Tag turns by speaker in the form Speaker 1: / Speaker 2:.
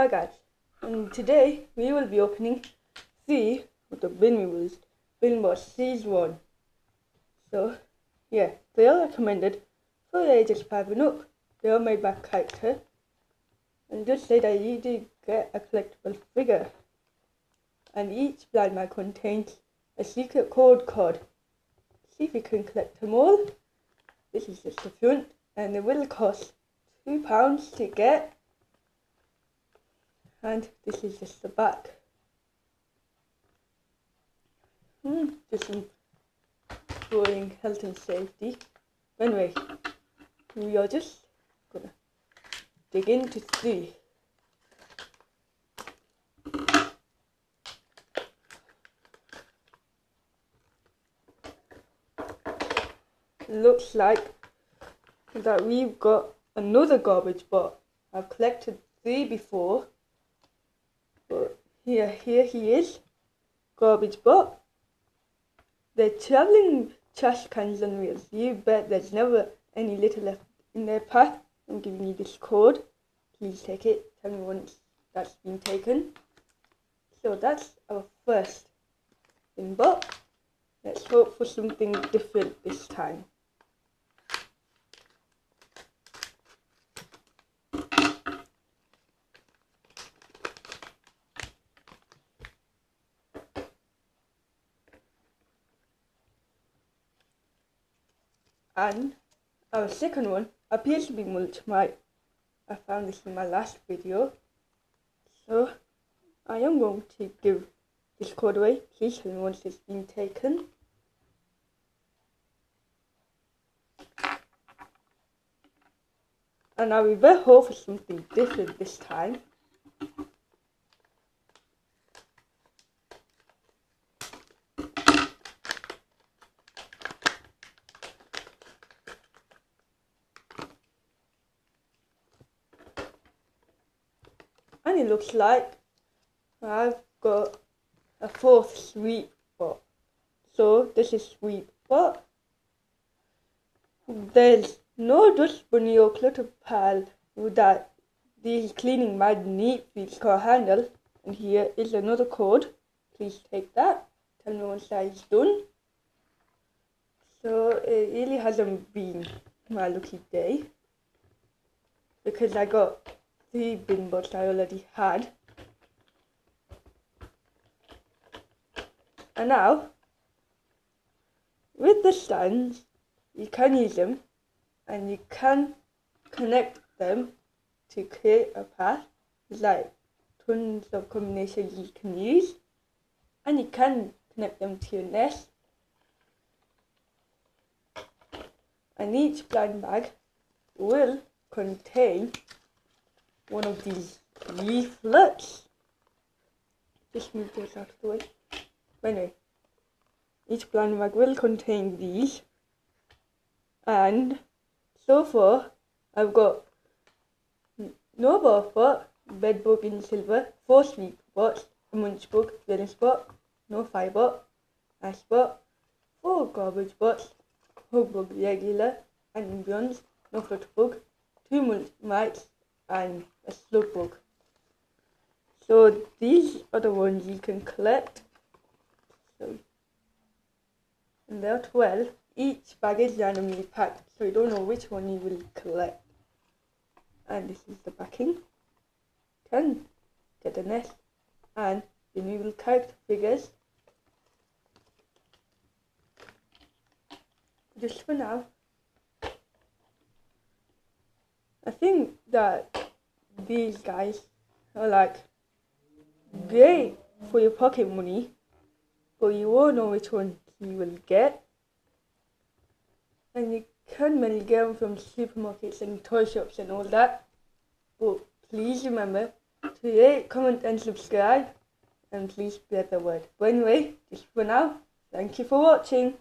Speaker 1: Hi guys, and today we will be opening three of the Bin Weevils, Bin Boss Season 1. So, yeah, they are recommended for the ages 5 and up. They are made by character, and just say that you do get a collectible figure. And each blind bag contains a secret code card. See if you can collect them all. This is just the front, and it will cost £2 to get and this is just the back. Hmm, just some boring health and safety. Anyway, we are just gonna dig into three. Looks like that we've got another garbage bot. I've collected three before but here, here he is. Garbage bot. They're traveling trash cans on wheels. You bet there's never any litter left in their path. I'm giving you this code. Please take it. Tell me once that's been taken. So that's our first inbox. Let's hope for something different this time. And our second one appears to be Mulchmite. I found this in my last video. So I am going to give this code away. Please once it's been taken. And I will better hope for something different this time. It looks like I've got a fourth sweet spot. So this is sweet spot. There's no dust bunny or clutter pile that these cleaning magnifique car handle. And here is another code. Please take that. Tell me once that is done. So it really hasn't been my lucky day because I got the bin bots I already had. And now, with the stands, you can use them and you can connect them to create a path. There's like tons of combinations you can use and you can connect them to your nest. And each blind bag will contain one of these leaflets. Just move this out of the way. Anyway, each blind bag will contain these. And so far, I've got no barfoot, bedbug in silver, four sleep spots, a munch bug, yellow spot, no fibre, ash spot, four garbage bots, hug bug regular, and beyond, no bug, two munch mites, and a slug bug. So these are the ones you can collect. So, and there are 12. Each bag is randomly packed, so you don't know which one you will collect. And this is the backing. Can get the nest and the new character figures. Just for now. I think that these guys are like great for your pocket money, but you won't know which one you will get. And you can mainly get them from supermarkets and toy shops and all that. But please remember to rate, comment and subscribe and please spread the word. But anyway, just for now, thank you for watching.